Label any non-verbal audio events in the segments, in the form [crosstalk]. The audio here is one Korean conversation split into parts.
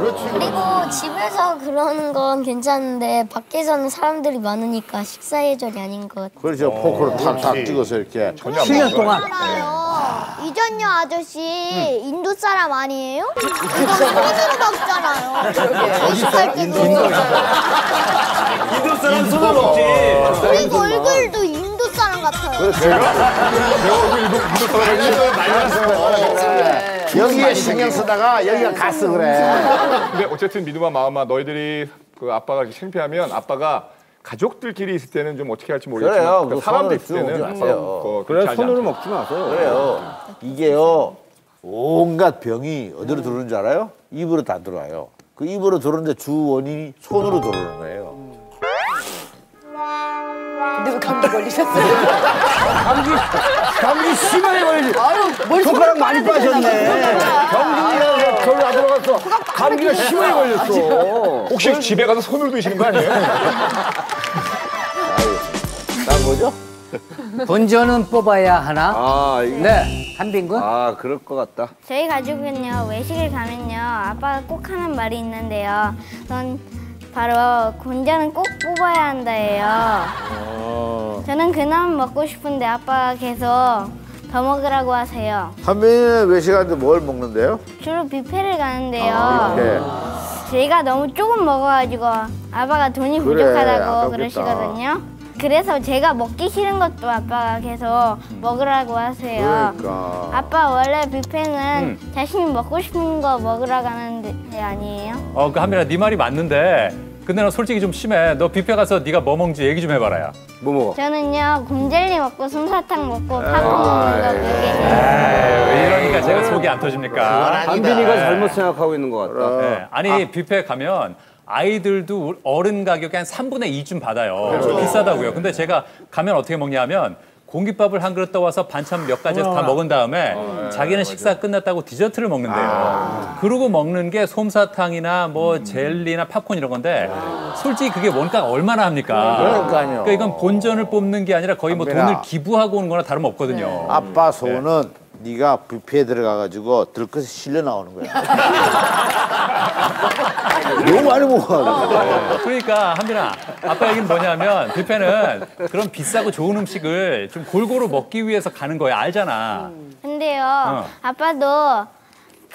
그리고 집에서 그러는 건 괜찮은데 밖에서는 사람들이 많으니까 식사 예절이 아닌 것 같아요. 그렇죠. 포크로 탁탁 찍어서 이렇게. 10년 동안. 알아요. 이전녀 아저씨 인도 사람 아니에요? 이거 손으로 먹잖아요. 어디 인도 인도 사람 손을 먹지. 그리고 얼굴도 인도 사람 같아요. 여기에 신경 쓰다가 여기가 가스 그래. 근데 어쨌든 민우와 마음아 너희들이 그 아빠가 이렇게 창피하면 아빠가 가족들끼리 있을 때는 좀 어떻게 할지 모르겠지만 그래요. 그그 사람들 있을 때는 마세요. 어, 그래 그렇게 하지 손으로. 먹지 마세요. 그래요. 이게요. 온갖 병이 어디로 들어오는 줄 알아요? 입으로 다 들어와요. 그 입으로 들어오는데 주 원인이 손으로 들어오는 거예요. 걸리셨어요? 감기, 감기 심하게 걸리지. 뭘 손가락 많이 빠졌네. 경준이가 저를 안 들어갔어. 감기가 심하게 걸렸어. 혹시 집에 가서 손을 드시는 거 아니에요? [laughs] 난 거죠? 본전은 뽑아야 하나? 아, 이거. 네. 한빈군? 아, 그럴 것 같다. 저희 가족은요 외식을 가면요 아빠가 꼭 하는 말이 있는데요. 그건 바로 곤자는 꼭 뽑아야 한다예요. 저는 그나마 먹고 싶은데 아빠가 계속 더 먹으라고 하세요. 한민이는 외식하는데 뭘 먹는데요? 주로 뷔페를 가는데요. 아, 네. 제가 너무 조금 먹어가지고 아빠가 돈이 그래, 부족하다고 아깝겠다. 그러시거든요. 그래서 제가 먹기 싫은 것도 아빠가 계속 먹으라고 하세요. 그러니까. 아빠 원래 뷔페는 자신이 먹고 싶은 거 먹으러 가는 데 아니에요? 어, 그 한민아, 네 말이 맞는데 근데 나 솔직히 좀 심해. 너 뷔페 가서 네가 뭐 먹는지 얘기 좀 해봐라 야. 뭐 먹어? 저는요 곰젤리 먹고 솜사탕 먹고 아, 팝콘 먹는 거 그게 제일 왜 이러니까 제가 속이 안 터집니까? 한빈이가 잘못 생각하고 있는 것 같다. 네. 아니 뷔페 가면 아이들도 어른 가격의 한 3분의 2쯤 받아요. 비싸다고요. 근데 제가 가면 어떻게 먹냐면 공깃밥을 한 그릇 떠와서 반찬 몇 가지에서 다 먹은 다음에 자기는 식사 끝났다고 디저트를 먹는데요. 그러고 먹는 게 솜사탕이나 뭐 젤리나 팝콘 이런 건데 솔직히 그게 원가가 얼마나 합니까? 그러니까요. 그러니까 이건 본전을 뽑는 게 아니라 거의 뭐. 돈을 기부하고 오는 거나 다름없거든요. 아빠 소원은 네가 뷔페에 들어가가지고 들것에 실려 나오는 거야. [laughs] 너무 많이 먹어. 그러니까 한빈아 아빠 얘기는 뭐냐면 뷔페는 그런 비싸고 좋은 음식을 좀 골고루 먹기 위해서 가는 거야 알잖아 근데요 어. 아빠도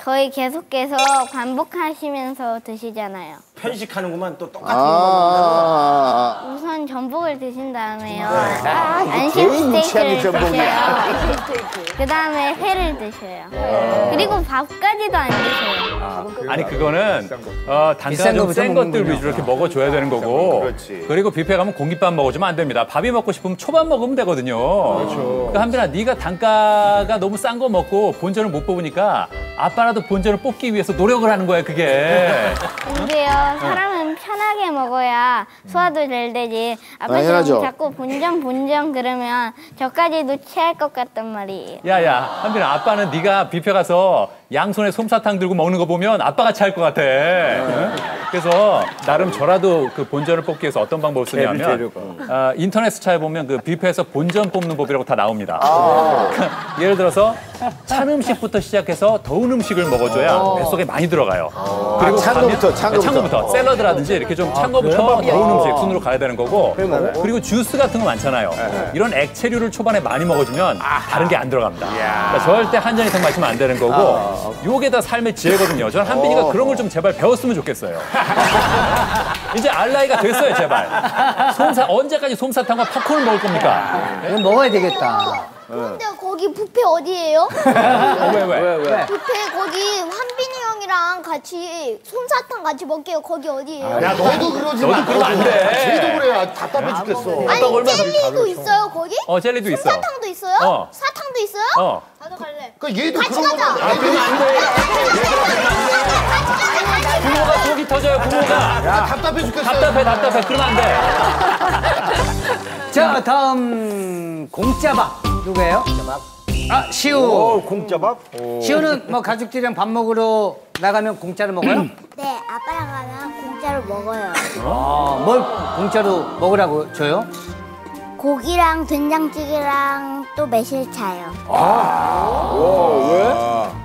거의 계속해서 반복하시면서 드시잖아요. 편식하는구만 또 똑같은 아, 우선 전복을 드신 다음에요. 네. 안심 개인 취향이 스테이크를. 드셔요. 그 다음에 회를 드셔요. 그리고 밥까지도 안 드셔요. 아, 아니 그거는 어, 단가 비싼 좀 거부터 센 것들. 위주로 이렇게 먹어줘야 되는 거고 그리고 뷔페 가면 공깃밥 먹어주면 안 됩니다 밥이 먹고 싶으면 초밥 먹으면 되거든요 그렇죠. 한빈아 네가 단가가 너무 싼 거 먹고 본전을 못 뽑으니까 아빠라도 본전을 뽑기 위해서 노력을 하는 거야 그게 근데요 사람은 편하게 먹어야 소화도 잘 되지. 아빠처럼 자꾸 본전 본전 그러면 저까지도 체할 것 같단 말이에요. 야야 한빈아 아빠는 네가 뷔페 가서 양손에 솜사탕 들고 먹는 거 보면 아빠가 체할 것 같아 응? 그래서 나름 저라도 그 본전을 뽑기 위해서 어떤 방법을 쓰냐면 아, 인터넷 찾아보면 그 뷔페에서 본전 뽑는 법이라고 다 나옵니다 [laughs] 예를 들어서 찬 음식부터 시작해서 더운 음식을 먹어줘야 뱃속에 많이 들어가요. 그리고 찬 가면- 거부터, 찬 거부터. 찬 거부터. 샐러드라든지 이렇게 좀 찬 거부터 더운 음식 순으로 가야 되는 거고. 그리고 주스 같은 거 많잖아요. 이런 액체류를 초반에 많이 먹어주면 다른 게 안 들어갑니다. 그러니까 절대 한 잔 이상 마시면 안 되는 거고 요게 다 삶의 지혜거든요. 전 한빈이가 그런 걸 좀 제발 배웠으면 좋겠어요. [laughs] 이제 알 나이가 됐어요 제발. 솜사 언제까지 솜사탕과 팝콘을 먹을 겁니까? 이거 먹어야 되겠다. 근데 거기 뷔페 어디예요? 왜 왜? 뷔페 거기 한빈이 형이랑 같이 솜사탕 같이 먹게요. 거기 어디예요? 야 너도 그러지 마. 너도 그러면 안 돼. 쟤도 그래. 답답해 죽겠어. 아니 젤리도 있어요 거기? 어 젤리도 있어 솜사탕도 있어요? 어. 사탕도 있어요? 어 나도 갈래. 그 얘도 같이 그런 가자. 거. 아, 그러면 안 돼. 부모가 속이 터져요 부모가 답답해 죽겠어. 답답해 답답해 그러면 안 돼. [laughs] 자, 다음 공짜밥 누구예요? 아, 시우. 어, 공짜밥? 시우는 뭐 가족들이랑 밥 먹으러 나가면 공짜로 먹어요? 네, 아빠랑 가면 공짜로 먹어요. 아, 뭘 공짜로 먹으라고 줘요? 고기랑 된장찌개랑 또 매실차요.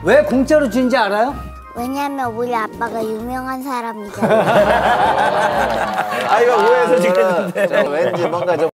왜 공짜로 주는지 알아요? 왜냐면 우리 아빠가 유명한 사람이잖아. [laughs] 아, 이거 오해해서 지겠는데. 왠지 뭔가 좀